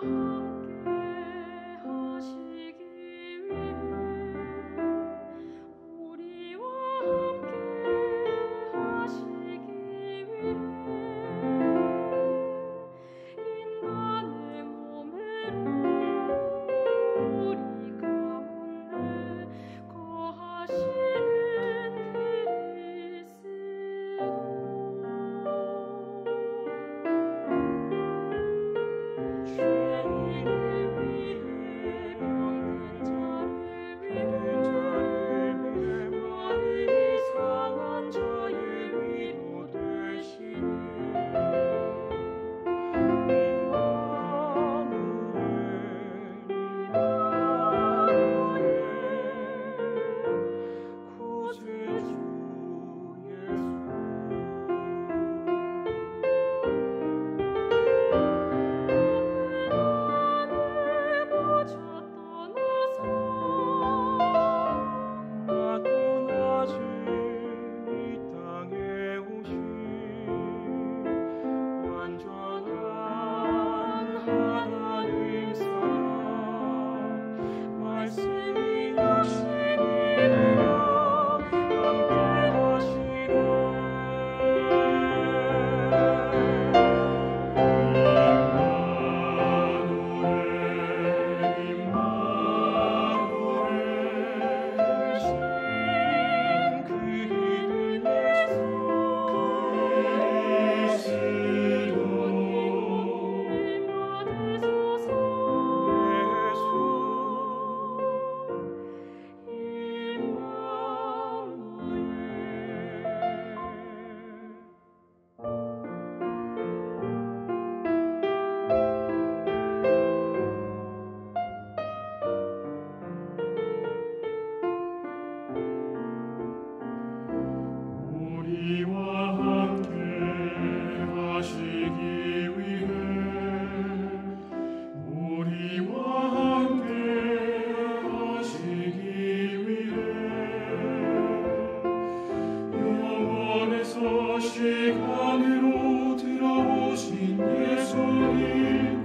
Thank you. 시간으로 들어오신 예수님.